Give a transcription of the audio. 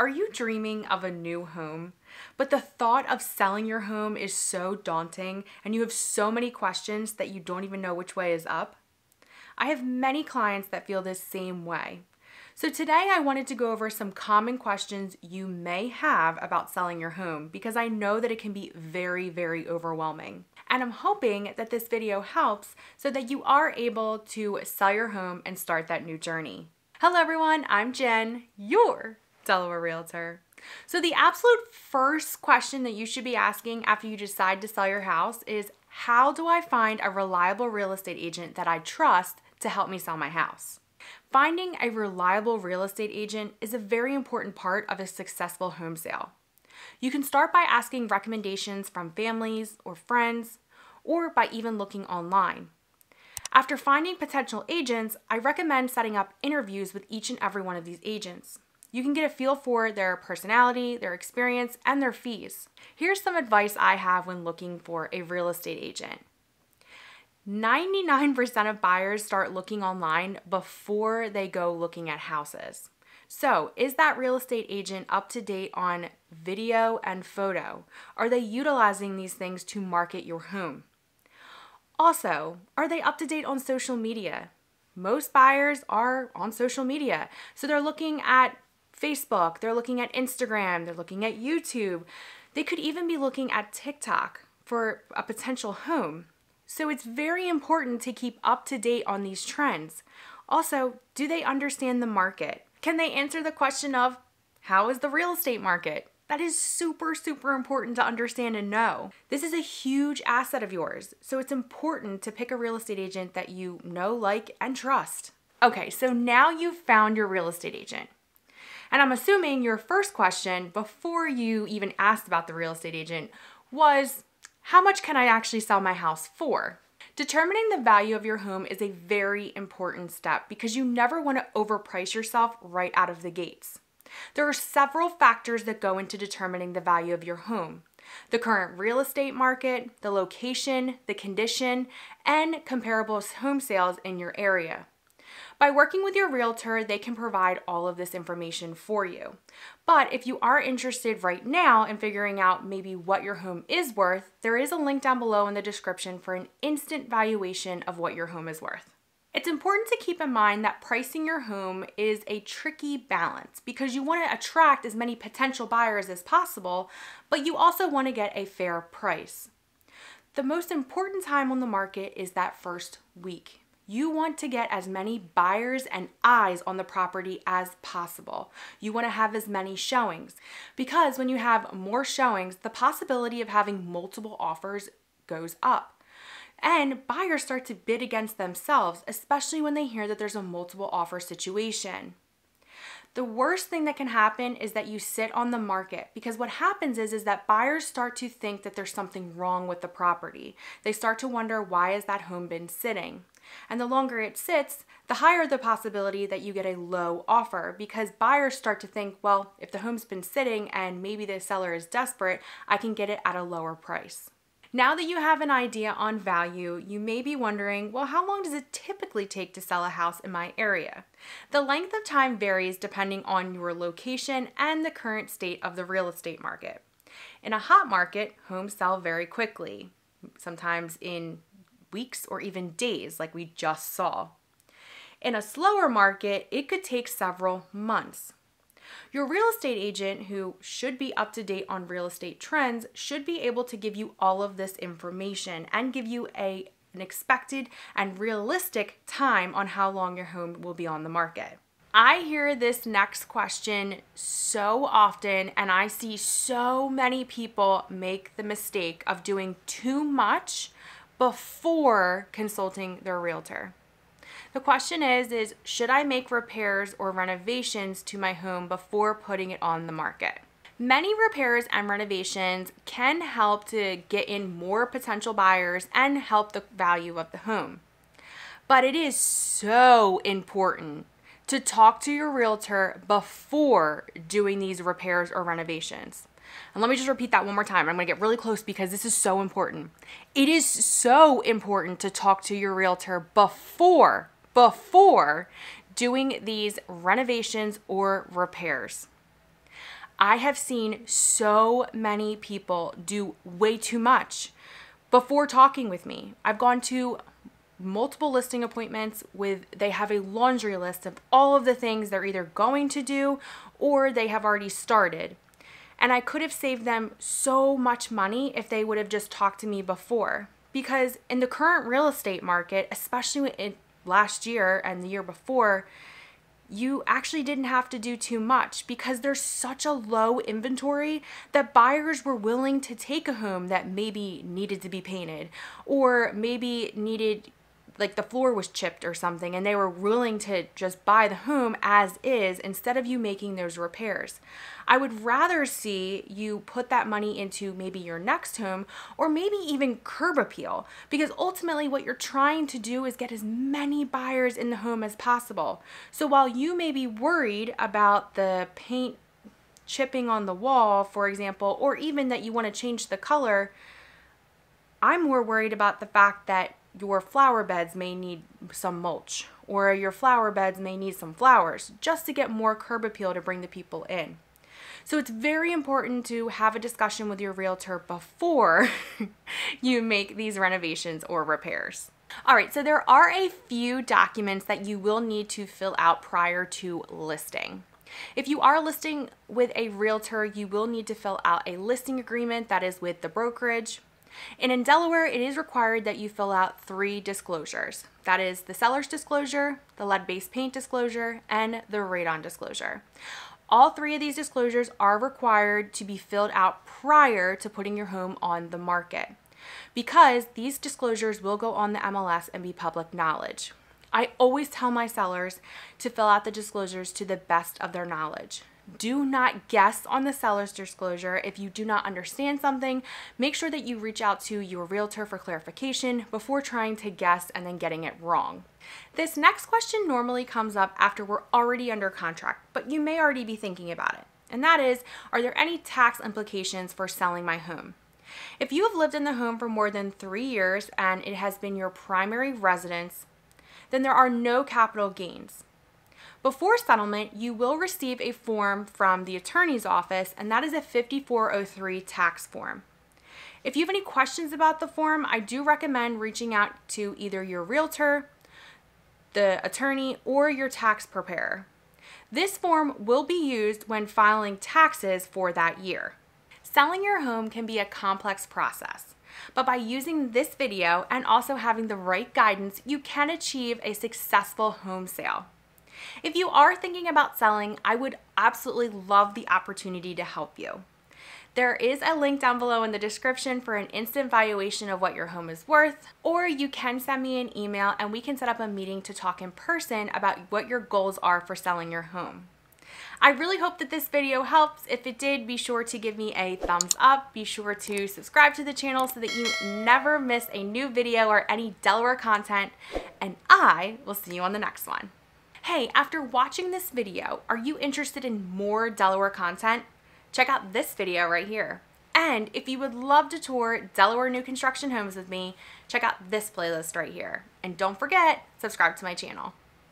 Are you dreaming of a new home? But the thought of selling your home is so daunting and you have so many questions that you don't even know which way is up? I have many clients that feel this same way. So today I wanted to go over some common questions you may have about selling your home because I know that it can be very, very overwhelming. And I'm hoping that this video helps so that you are able to sell your home and start that new journey. Hello everyone, I'm Jen, your Delaware Realtor. So the absolute first question that you should be asking after you decide to sell your house is how do I find a reliable real estate agent that I trust to help me sell my house? Finding a reliable real estate agent is a very important part of a successful home sale. You can start by asking recommendations from families or friends, or by even looking online. After finding potential agents, I recommend setting up interviews with each and every one of these agents. You can get a feel for their personality, their experience, and their fees. Here's some advice I have when looking for a real estate agent. 99% of buyers start looking online before they go looking at houses. So, is that real estate agent up to date on video and photo? Are they utilizing these things to market your home? Also, are they up to date on social media? Most buyers are on social media. So they're looking at Facebook, they're looking at Instagram, they're looking at YouTube. They could even be looking at TikTok for a potential home. So it's very important to keep up to date on these trends. Also, do they understand the market? Can they answer the question of how is the real estate market? That is super, super important to understand and know. This is a huge asset of yours, so it's important to pick a real estate agent that you know, like, and trust. Okay, so now you've found your real estate agent. And I'm assuming your first question before you even asked about the real estate agent was how much can I actually sell my house for? Determining the value of your home is a very important step because you never want to overprice yourself right out of the gates. There are several factors that go into determining the value of your home the current real estate market, the location, the condition, and comparable home sales in your area. By working with your realtor, they can provide all of this information for you. But if you are interested right now in figuring out maybe what your home is worth, there is a link down below in the description for an instant valuation of what your home is worth. It's important to keep in mind that pricing your home is a tricky balance because you want to attract as many potential buyers as possible, but you also want to get a fair price. The most important time on the market is that first week. You want to get as many buyers and eyes on the property as possible. You want to have as many showings because when you have more showings, the possibility of having multiple offers goes up. And buyers start to bid against themselves, especially when they hear that there's a multiple offer situation. The worst thing that can happen is that you sit on the market because what happens is is that buyers start to think that there's something wrong with the property. They start to wonder why has that home been sitting? And the longer it sits, the higher the possibility that you get a low offer because buyers start to think, well, if the home's been sitting and maybe the seller is desperate, I can get it at a lower price. Now that you have an idea on value, you may be wondering, well, how long does it typically take to sell a house in my area? The length of time varies depending on your location and the current state of the real estate market. In a hot market, homes sell very quickly, sometimes in weeks or even days, like we just saw. In a slower market, it could take several months. Your real estate agent, who should be up to date on real estate trends, should be able to give you all of this information and give you a, an expected and realistic time on how long your home will be on the market. I hear this next question so often, and I see so many people make the mistake of doing too much before consulting their realtor. The question is is should I make repairs or renovations to my home before putting it on the market? Many repairs and renovations can help to get in more potential buyers and help the value of the home. But it is so important to talk to your realtor before doing these repairs or renovations. And let me just repeat that one more time. I'm going to get really close because this is so important. It is so important to talk to your realtor before before doing these renovations or repairs. I have seen so many people do way too much before talking with me. I've gone to multiple listing appointments with they have a laundry list of all of the things they're either going to do or they have already started. And I could have saved them so much money if they would have just talked to me before. Because in the current real estate market, especially in last year and the year before, you actually didn't have to do too much because there's such a low inventory that buyers were willing to take a home that maybe needed to be painted or maybe needed like the floor was chipped or something and they were willing to just buy the home as is instead of you making those repairs. I would rather see you put that money into maybe your next home or maybe even curb appeal because ultimately what you're trying to do is get as many buyers in the home as possible. So while you may be worried about the paint chipping on the wall, for example, or even that you want to change the color, I'm more worried about the fact that your flower beds may need some mulch or your flower beds may need some flowers just to get more curb appeal to bring the people in. So it's very important to have a discussion with your realtor before you make these renovations or repairs. All right, so there are a few documents that you will need to fill out prior to listing. If you are listing with a realtor, you will need to fill out a listing agreement that is with the brokerage, and in Delaware, it is required that you fill out three disclosures. That is the seller's disclosure, the lead-based paint disclosure, and the radon disclosure. All three of these disclosures are required to be filled out prior to putting your home on the market because these disclosures will go on the MLS and be public knowledge. I always tell my sellers to fill out the disclosures to the best of their knowledge. Do not guess on the seller's disclosure. If you do not understand something, make sure that you reach out to your realtor for clarification before trying to guess and then getting it wrong. This next question normally comes up after we're already under contract, but you may already be thinking about it. And that is, are there any tax implications for selling my home? If you have lived in the home for more than three years and it has been your primary residence, then there are no capital gains. Before settlement, you will receive a form from the attorney's office, and that is a 5403 tax form. If you have any questions about the form, I do recommend reaching out to either your realtor, the attorney, or your tax preparer. This form will be used when filing taxes for that year. Selling your home can be a complex process, but by using this video and also having the right guidance, you can achieve a successful home sale. If you are thinking about selling, I would absolutely love the opportunity to help you. There is a link down below in the description for an instant valuation of what your home is worth, or you can send me an email and we can set up a meeting to talk in person about what your goals are for selling your home. I really hope that this video helps. If it did, be sure to give me a thumbs up. Be sure to subscribe to the channel so that you never miss a new video or any Delaware content. And I will see you on the next one. Hey, after watching this video, are you interested in more Delaware content? Check out this video right here. And if you would love to tour Delaware new construction homes with me, check out this playlist right here. And don't forget, subscribe to my channel.